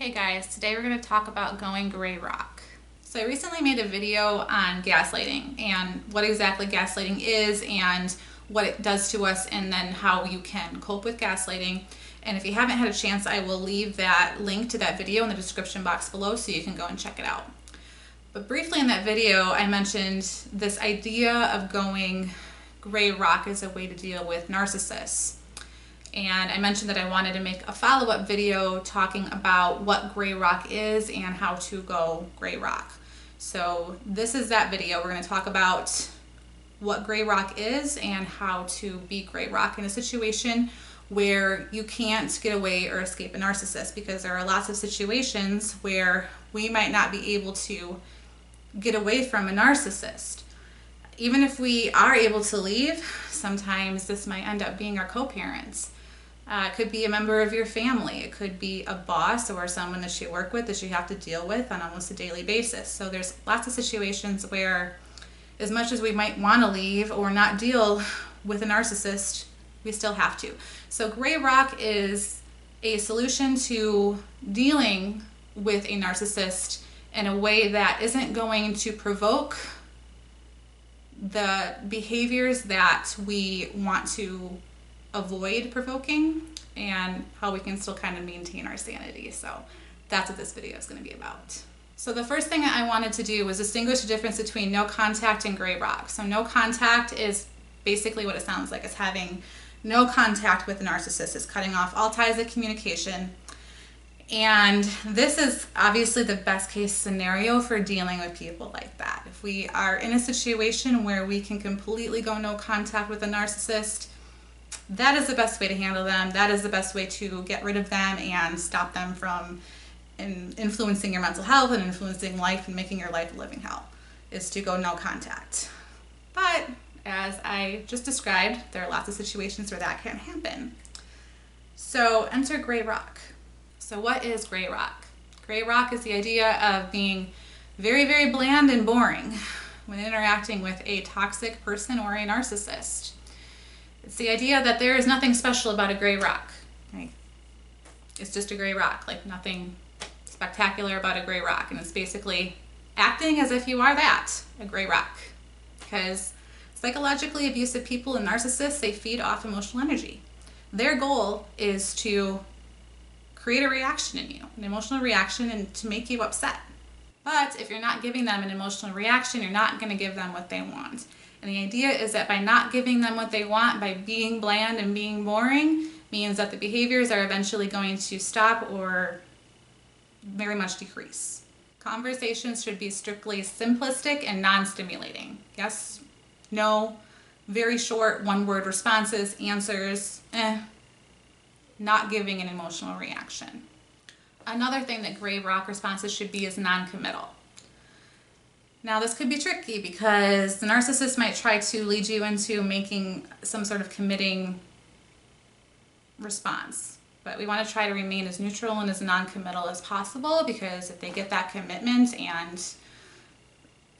Hey guys, today we're going to talk about going gray rock. So I recently made a video on gaslighting and what exactly gaslighting is and what it does to us and then how you can cope with gaslighting. And if you haven't had a chance, I will leave that link to that video in the description box below so you can go and check it out. But briefly in that video, I mentioned this idea of going gray rock as a way to deal with narcissists and I mentioned that I wanted to make a follow-up video talking about what gray rock is and how to go gray rock. So this is that video. We're going to talk about what gray rock is and how to be gray rock in a situation where you can't get away or escape a narcissist because there are lots of situations where we might not be able to get away from a narcissist. Even if we are able to leave, sometimes this might end up being our co-parents uh, it could be a member of your family. It could be a boss or someone that you work with that you have to deal with on almost a daily basis. So there's lots of situations where, as much as we might want to leave or not deal with a narcissist, we still have to. So Gray Rock is a solution to dealing with a narcissist in a way that isn't going to provoke the behaviors that we want to avoid provoking and how we can still kind of maintain our sanity. So that's what this video is going to be about. So the first thing I wanted to do was distinguish the difference between no contact and gray rock. So no contact is basically what it sounds like. It's having no contact with the narcissist. It's cutting off all ties of communication. And this is obviously the best case scenario for dealing with people like that. If we are in a situation where we can completely go no contact with a narcissist, that is the best way to handle them. That is the best way to get rid of them and stop them from in influencing your mental health and influencing life and making your life a living hell is to go no contact. But as I just described, there are lots of situations where that can happen. So enter gray rock. So what is gray rock? Gray rock is the idea of being very, very bland and boring when interacting with a toxic person or a narcissist. It's the idea that there is nothing special about a gray rock. Right? It's just a gray rock, like nothing spectacular about a gray rock. And it's basically acting as if you are that, a gray rock. Because psychologically abusive people and narcissists, they feed off emotional energy. Their goal is to create a reaction in you, an emotional reaction, and to make you upset. But if you're not giving them an emotional reaction, you're not going to give them what they want. And the idea is that by not giving them what they want, by being bland and being boring, means that the behaviors are eventually going to stop or very much decrease. Conversations should be strictly simplistic and non-stimulating. Yes, no, very short one-word responses, answers, eh, not giving an emotional reaction. Another thing that gray rock responses should be is non-committal. Now this could be tricky because the narcissist might try to lead you into making some sort of committing response. But we want to try to remain as neutral and as non-committal as possible because if they get that commitment and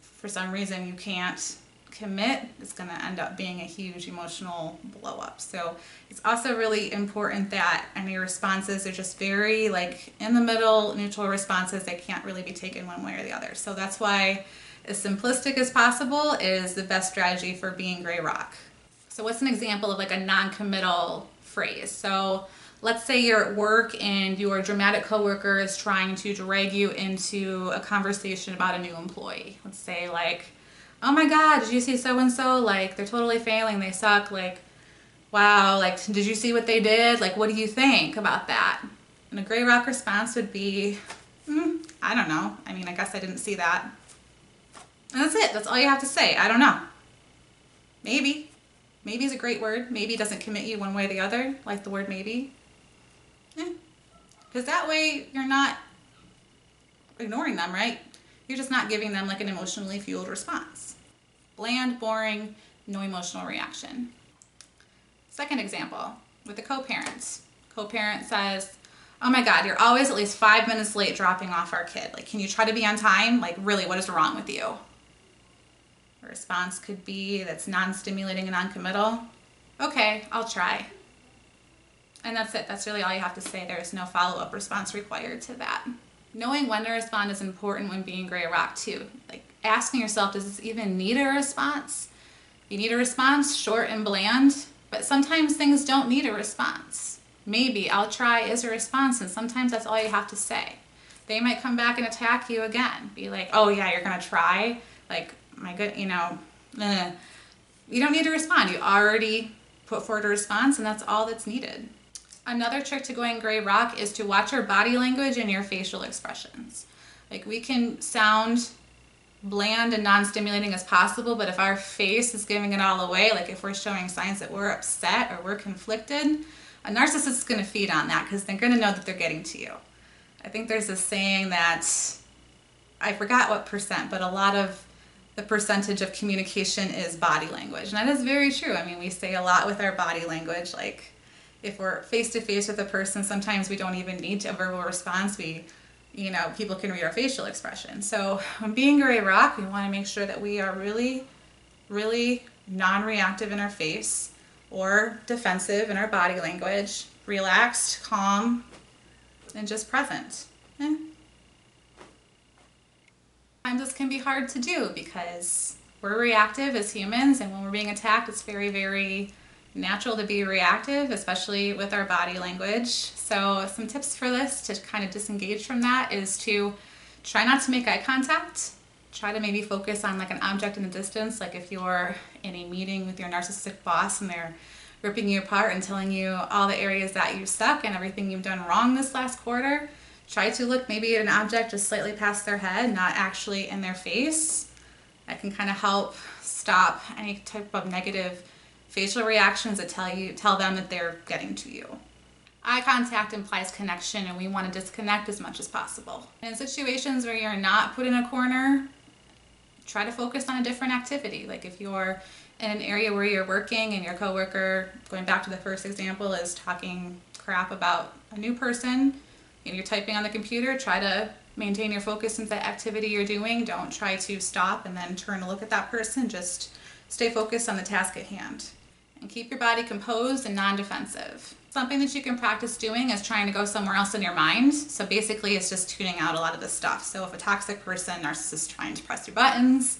for some reason you can't commit, it's going to end up being a huge emotional blow up. So it's also really important that any responses are just very like in the middle, neutral responses. They can't really be taken one way or the other. So that's why as simplistic as possible is the best strategy for being gray rock. So what's an example of like a non-committal phrase? So let's say you're at work and your dramatic coworker is trying to drag you into a conversation about a new employee. Let's say like, oh my God, did you see so-and-so? Like they're totally failing, they suck. Like, wow, like did you see what they did? Like, what do you think about that? And a gray rock response would be, mm, I don't know. I mean, I guess I didn't see that. And that's it. That's all you have to say. I don't know. Maybe. Maybe is a great word. Maybe doesn't commit you one way or the other, like the word maybe. Because that way you're not ignoring them, right? You're just not giving them like an emotionally fueled response. Bland, boring, no emotional reaction. Second example, with the co-parent. Co-parent says, oh my God, you're always at least five minutes late dropping off our kid. Like, can you try to be on time? Like, really, what is wrong with you? A response could be that's non-stimulating and non-committal. Okay, I'll try. And that's it. That's really all you have to say. There is no follow up response required to that. Knowing when to respond is important when being gray rock too. Like asking yourself, does this even need a response? You need a response, short and bland, but sometimes things don't need a response. Maybe I'll try is a response, and sometimes that's all you have to say. They might come back and attack you again. Be like, oh yeah, you're gonna try? Like, my good, you know, eh. you don't need to respond. You already put forward a response, and that's all that's needed. Another trick to going gray rock is to watch your body language and your facial expressions. Like we can sound bland and non-stimulating as possible, but if our face is giving it all away, like if we're showing signs that we're upset or we're conflicted, a narcissist is going to feed on that because they're going to know that they're getting to you. I think there's a saying that I forgot what percent, but a lot of the percentage of communication is body language. And that is very true. I mean, we say a lot with our body language. Like if we're face to face with a person, sometimes we don't even need a verbal response. We, you know, people can read our facial expression. So when being a gray rock, we want to make sure that we are really, really non reactive in our face or defensive in our body language, relaxed, calm, and just present. Eh. Sometimes this can be hard to do because we're reactive as humans, and when we're being attacked, it's very, very natural to be reactive, especially with our body language. So, some tips for this to kind of disengage from that is to try not to make eye contact. Try to maybe focus on like an object in the distance, like if you're in a meeting with your narcissistic boss and they're ripping you apart and telling you all the areas that you suck and everything you've done wrong this last quarter. Try to look maybe at an object just slightly past their head, not actually in their face. That can kind of help stop any type of negative facial reactions that tell you tell them that they're getting to you. Eye contact implies connection and we want to disconnect as much as possible. In situations where you're not put in a corner, try to focus on a different activity. Like if you're in an area where you're working and your coworker, going back to the first example, is talking crap about a new person and you're typing on the computer, try to maintain your focus in the activity you're doing. Don't try to stop and then turn to look at that person. Just stay focused on the task at hand. And keep your body composed and non defensive. Something that you can practice doing is trying to go somewhere else in your mind. So basically, it's just tuning out a lot of the stuff. So if a toxic person, narcissist, trying to press your buttons,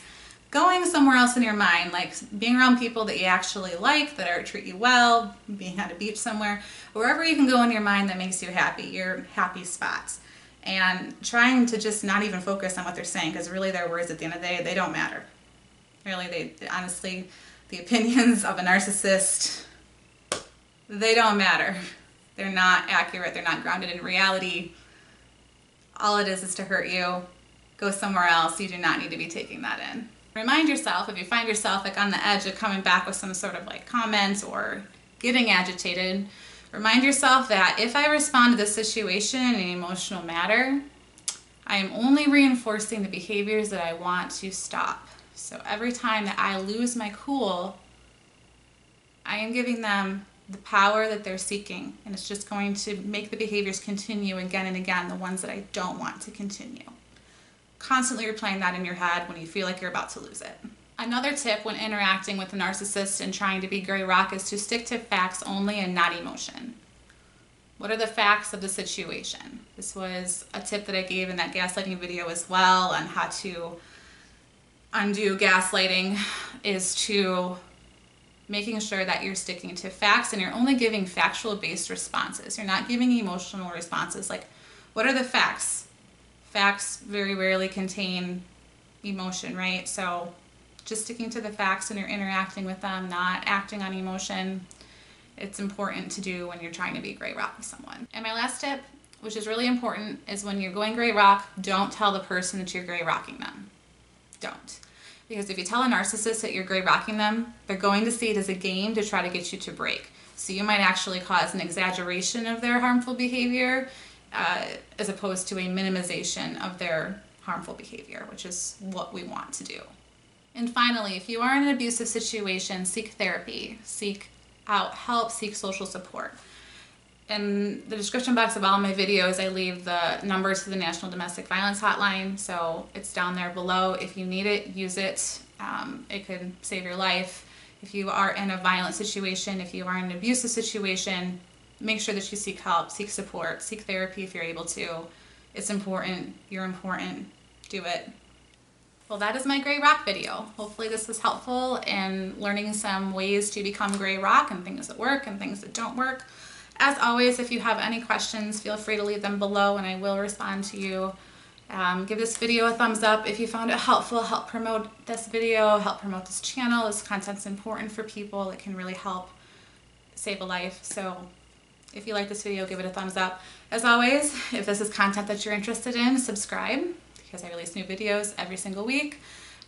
going somewhere else in your mind, like being around people that you actually like, that are treat you well, being at a beach somewhere, wherever you can go in your mind that makes you happy, your happy spots. And trying to just not even focus on what they're saying, because really their words at the end of the day, they don't matter. Really, they honestly, the opinions of a narcissist, they don't matter. They're not accurate, they're not grounded in reality. All it is is to hurt you. Go somewhere else. You do not need to be taking that in. Remind yourself if you find yourself like on the edge of coming back with some sort of like comments or getting agitated, remind yourself that if I respond to this situation in an emotional matter, I am only reinforcing the behaviors that I want to stop. So every time that I lose my cool, I am giving them the power that they're seeking, and it's just going to make the behaviors continue again and again, the ones that I don't want to continue constantly replaying that in your head when you feel like you're about to lose it. Another tip when interacting with a narcissist and trying to be gray rock is to stick to facts only and not emotion. What are the facts of the situation? This was a tip that I gave in that gaslighting video as well on how to undo gaslighting is to making sure that you're sticking to facts and you're only giving factual based responses. You're not giving emotional responses like what are the facts? Facts very rarely contain emotion, right? So just sticking to the facts when you're interacting with them, not acting on emotion, it's important to do when you're trying to be gray rock with someone. And my last tip, which is really important, is when you're going gray rock, don't tell the person that you're gray rocking them. Don't. Because if you tell a narcissist that you're gray rocking them, they're going to see it as a game to try to get you to break. So you might actually cause an exaggeration of their harmful behavior uh, as opposed to a minimization of their harmful behavior, which is what we want to do. And finally, if you are in an abusive situation, seek therapy, seek out help, seek social support. In the description box of all my videos, I leave the numbers to the National Domestic Violence Hotline, so it's down there below. If you need it, use it. Um, it could save your life. If you are in a violent situation, if you are in an abusive situation, make sure that you seek help, seek support, seek therapy if you're able to. It's important. You're important. Do it. Well, that is my gray rock video. Hopefully this was helpful in learning some ways to become gray rock and things that work and things that don't work. As always, if you have any questions, feel free to leave them below and I will respond to you. Um, give this video a thumbs up if you found it helpful. Help promote this video, help promote this channel. This content's important for people. It can really help save a life. So if you like this video, give it a thumbs up. As always, if this is content that you're interested in, subscribe because I release new videos every single week.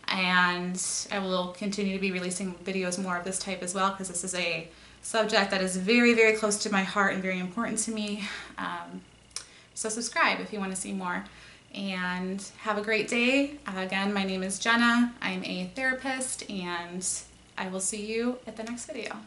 And I will continue to be releasing videos more of this type as well because this is a subject that is very, very close to my heart and very important to me. Um, so subscribe if you want to see more. And have a great day. Again, my name is Jenna. I'm a therapist and I will see you at the next video.